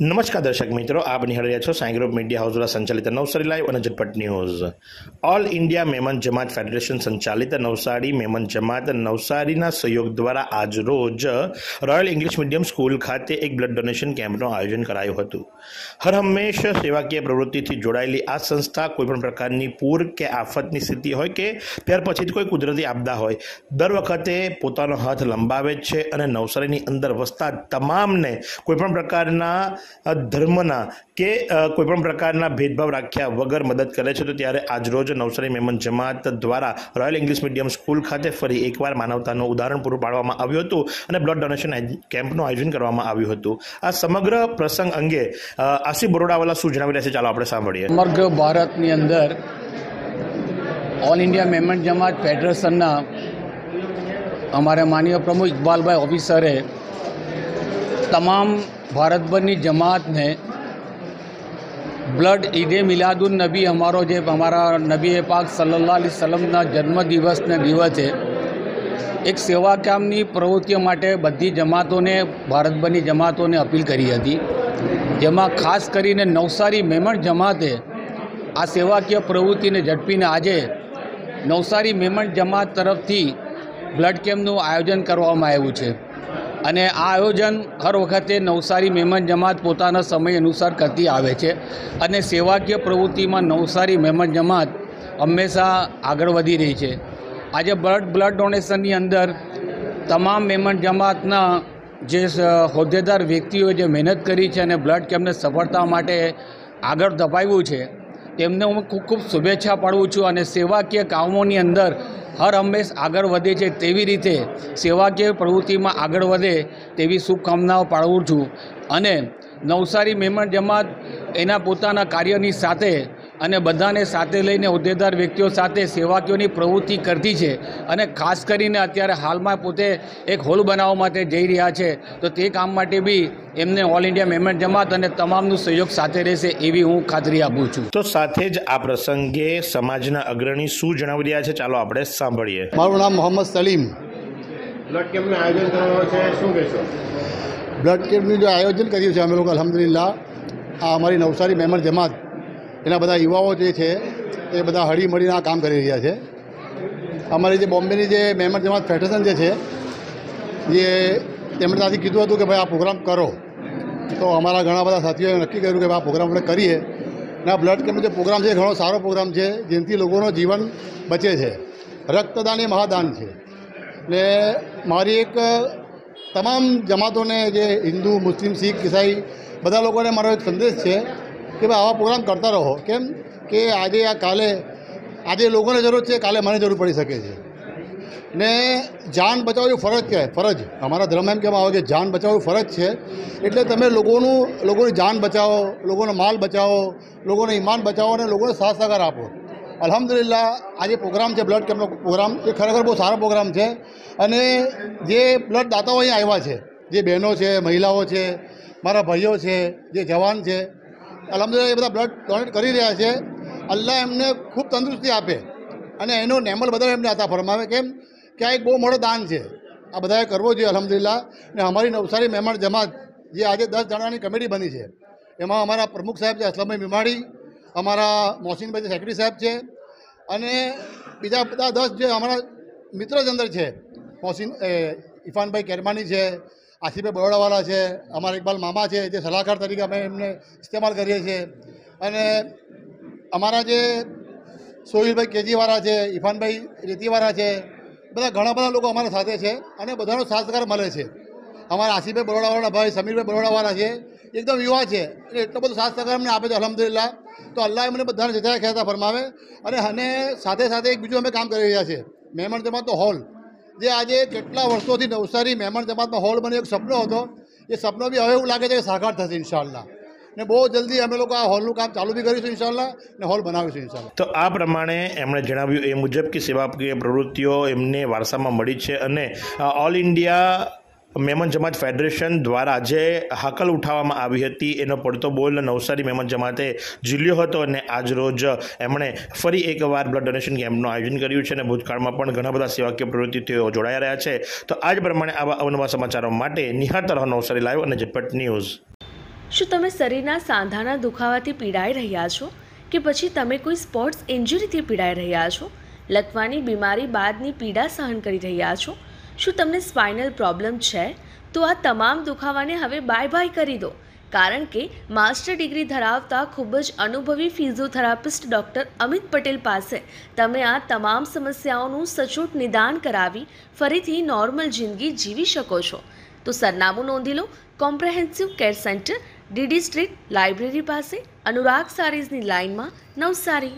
નમસ્કાર દર્શક મિત્રો, આપ નિહાળી રહ્યા છો સાંઈ ગ્રુપ મીડિયા હાઉસ દ્વારા સંચાલિત નવસારી લાઈવ અને ઝટપટ news. All India Memon Jamat federation સંચાલિત નવસારી મેમન જમાત નવસારીના સહયોગ દ્વારા આજ રોજ રોયલ ઇંગ્લિશ મીડિયમ સ્કૂલ ખાતે એક બ્લડ ડોનેશન કેમ્પનું આયોજન કરાયું હતું. હર હંમેશ સેવાકીય પ્રવૃત્તિથી જોડાયેલી આ સંસ્થા કોઈપણ પ્રકારની પૂર કે આફતની સ્થિતિ હોય કે ત્યાર પછી કોઈ કુદરતી આપદા હોય, દર વખતે પોતાનો હાથ લંબાવે છે અને નવસારીની અંદર વસતા તમામને કોઈપણ પ્રકારના ધર્મના કે કોઈપણ પ્રકારના ભેદભાવ રાખ્યા વગર મદદ કરે છે, તો ત્યારે આજરોજ નવસારી મેમન જમાત દ્વારા રોયલ ઇંગ્લિશ મીડિયમ સ્કૂલ ખાતે ફરી એકવાર માનવતાનું ઉદાહરણ પૂરું પાડવામાં આવ્યું હતું અને બ્લડ ડોનેશન કેમ્પનું આયોજન કરવામાં આવ્યું હતું. આ સમગ્ર પ્રસંગ અંગે આશી બરોડાવાલા શું જણાવી રહ્યા છે? ચાલો આપણે સાંભળીએ. સમગ્ર ભારતની અંદર ઓલ ઇન્ડિયા મેમન જમાત ફેડરેશનના અમારા માનીય પ્રમુખ ઇકબાલભાઈ ઓફિસરે તમામ ભારતભરની જમાતને બ્લડ ઈદે મિલાદુન નબી અમારો જે અમારા નબી પાક સલ્લલ્લાહુ અલૈહિ વસલ્લમના જન્મદિવસને દિવસે એક સેવા કામની પ્રવૃત્તિઓ માટે બધી જમાતોને, ભારતભરની જમાતોને અપીલ કરી હતી. જેમાં ખાસ કરીને નવસારી મેમણ જમાતે આ સેવાકીય પ્રવૃત્તિને ઝડપીને આજે નવસારી મેમણ જમાત તરફથી બ્લડ કેમ્પનું આયોજન કરવામાં આવ્યું છે. અને આ આયોજન હર વખતે નવસારી મહેમાન જમાત પોતાના સમય અનુસાર કરતી આવે છે અને સેવાકીય પ્રવૃત્તિમાં નવસારી મહેમાન જમાત હંમેશા આગળ વધી રહી છે. આજે બ્લડ બ્લડ ડોનેશનની અંદર તમામ મહેમાન જમાતના જે હોદ્દેદાર વ્યક્તિઓએ જે મહેનત કરી છે અને બ્લડ કેમ્પને સફળતા માટે આગળ ધપાવ્યું છે તેમને હું ખૂબ ખૂબ શુભેચ્છા પાડું છું અને સેવાકીય કામોની અંદર હર હંમેશ આગળ વધે છે તેવી રીતે સેવાકીય પ્રવૃત્તિમાં આગળ વધે તેવી શુભકામનાઓ પાડું છું. અને નવસારી મેમણ જમાત એના પોતાના કાર્યની સાથે અને બધાને સાથે લઈને હોદ્દેદાર વ્યક્તિઓ સાથે સેવાકીઓની પ્રવૃત્તિ કરતી છે અને ખાસ કરીને અત્યારે હાલમાં પોતે એક હોલ બનાવવા માટે જઈ રહ્યા છે. તો તે કામ માટે બી એમને ઓલ ઇન્ડિયા મેમેન્ટ જમાત અને તમામનું સહયોગ સાથે રહેશે એવી હું ખાતરી આપું છું. તો સાથે જ આ પ્રસંગે સમાજના અગ્રણી શું જણાવી રહ્યા છે? ચાલો આપણે સાંભળીએ. મારું નામ મોહમ્મદ સલીમ. બ્લડ કેમ્પનું આયોજન કરવાનું છે. શું કહેશો? બ્લડ કેમ્પનું જે આયોજન કર્યું છે અમે લોકો અલહમદુલિલ્લાહ. આ અમારી નવસારી મહેમન જમાત એના બધા યુવાઓ જે છે, એ બધા હળી મળીને આ કામ કરી રહ્યા છે. અમારી જે બોમ્બેની જે મહેમન જમાત ફેડરેશન જે છે, જે તેમણે ત્યાંથી કીધું હતું કે ભાઈ આ પ્રોગ્રામ કરો. તો અમારા ઘણા બધા સાથીઓએ નક્કી કર્યું કે આ પ્રોગ્રામ આપણે કરીએ. અને આ બ્લડ કેમ્પનો જે પ્રોગ્રામ છે ઘણો સારો પ્રોગ્રામ છે, જેનાથી લોકોનું જીવન બચે છે. રક્તદાન એ મહાદાન છે. એટલે મારી એક તમામ જમાતોને જે હિન્દુ, મુસ્લિમ, શીખ, ઈસાઈ બધા લોકોને મારો એક સંદેશ છે કે ભાઈ આવા પ્રોગ્રામ કરતા રહો. કેમ કે આજે આ કાલે, આજે લોકોને જરૂર છે, કાલે મને જરૂર પડી શકે છે. ને જાન બચાવવી ફરજ કહેવાય, ફરજ. અમારા ધર્મ એમ કહેવામાં આવે કે જાન બચાવવું ફરજ છે. એટલે તમે લોકોનું, લોકોની જાન બચાવો, લોકોનો માલ બચાવો, લોકોનો ઈમાન બચાવો અને લોકોને સાથ સહકાર આપો. અલહમદુલિલ્લા આ જે પ્રોગ્રામ છે, બ્લડ કેમ્પનો પ્રોગ્રામ. એ ખરેખર બહુ સારો પ્રોગ્રામ છે. અને જે બ્લડ દાતાઓ અહીંયા આવ્યા છે, જે બહેનો છે, મહિલાઓ છે, મારા ભાઈઓ છે, જે જવાન છે અલહમદુલિલ્લાહ, એ બધા બ્લડ ડોનેટ કરી રહ્યા છે. અલ્લાહ એમને ખૂબ તંદુરસ્તી આપે. અને એનો નેમલ બધા એમને આતા ફરમાવે કેમ કે આ એક બહુ મોટો દાન છે. આ બધાએ કરવો જોઈએ અલહમદુલિલ્લાહ. અને અમારી નવસારી મહેમાન જમાત જે આજે દસ જણાની કમિટી બની છે, એમાં અમારા પ્રમુખ સાહેબ છે, અસલમભાઈ મીમાડી, અમારા મોહસિનભાઈ સેક્રેટરી સાહેબ છે, અને બીજા બધા દસ જે અમારા મિત્રજંદર છે, મોહસિન ઇરફાનભાઈ કેરમાની છે આસિફભાઈ બરોડાવાલા છે, અમારા ઇકબાલ મામા છે, જે સલાહકાર તરીકે અમે એમને ઇસ્તેમાલ કરીએ છીએ. અને અમારા જે સોહિલભાઈ કેજીવાળા છે, ઇરફાનભાઈ રેતીવાળા છે, બધા ઘણા બધા લોકો અમારા સાથે છે અને બધાનો સાથ મળે છે. અમારા આસિફભાઈ બરોડાવાળા ભાઈ, સમીરભાઈ બરોડાવાળા છે, એકદમ યુવા છે એટલે એટલો બધો સાથ અમને આપે છે અલહમદુલિલ્લા તો અલ્લાહ મને બધાને જતા ખેતા ફરમાવે અને અને સાથે સાથે એક બીજું અમે કામ કરી રહ્યા છે મહેમાન જમાતનો હોલ. જે આજે કેટલા વર્ષોથી નવસારી મહેમાન જમાતમાં હોલ બને એક સપનો હતો. એ સપનો બી હવે એવું લાગે છે કે સાકાર થશે ઇન્શાલ્લાહ ને બહુ જલ્દી અમે લોકો આ હોલનું કામ ચાલુ બી કરીશું ઇન્શાલ્લાહ ને હોલ બનાવીશું ઇન્શાલ્લાહ તો આ પ્રમાણે એમણે જણાવ્યું એ મુજબ કે સેવાકીય પ્રવૃત્તિઓ એમને વારસામાં મળી છે અને all India Memon Jamat federation દ્વારા જે હાકલ ઉઠાવવામાં આવી હતી, એનો પડતો બોલ નવસારી મેમન જમાતે ઝીલ્યો હતો અને આજ રોજ એમણે ફરી એકવાર બ્લડ ડોનેશન કેમ્પનું આયોજન કર્યું છે અને ભૂતકાળમાં પણ ઘણા બધા સેવાકીય પ્રવૃત્તિઓ જોડાયા રહ્યા છે. તો આ જ પ્રમાણે આવા અવનવા સમાચારો માટે નિહાળતા રહો નવસારી લાઈવ અને ઝટપટ ન્યૂઝ. શું તમે શરીરના સાંધાના દુખાવાથી પીડાઈ રહ્યા છો? કે પછી તમે કોઈ સ્પોર્ટ્સ ઇન્જરીથી પીડાઈ રહ્યા છો? લકવાની બીમારી બાદની પીડા સહન કરી રહ્યા છો? શું તમને સ્પાઇનલ પ્રોબ્લેમ છે? તો આ તમામ દુખાવાને હવે બાય બાય કરી દો. કારણ કે માસ્ટર ડિગ્રી ધરાવતા ખૂબ જ અનુભવી ફિઝિયોથેરાપિસ્ટ ડૉક્ટર અમિત પટેલ પાસે તમે આ તમામ સમસ્યાઓનું સચોટ નિદાન કરાવી ફરીથી નોર્મલ જિંદગી જીવી શકો છો. તો સરનામું નોંધી લો comprehensive care centre DD street library પાસે, અનુરાગ સારીઝની લાઇનમાં નવસારી.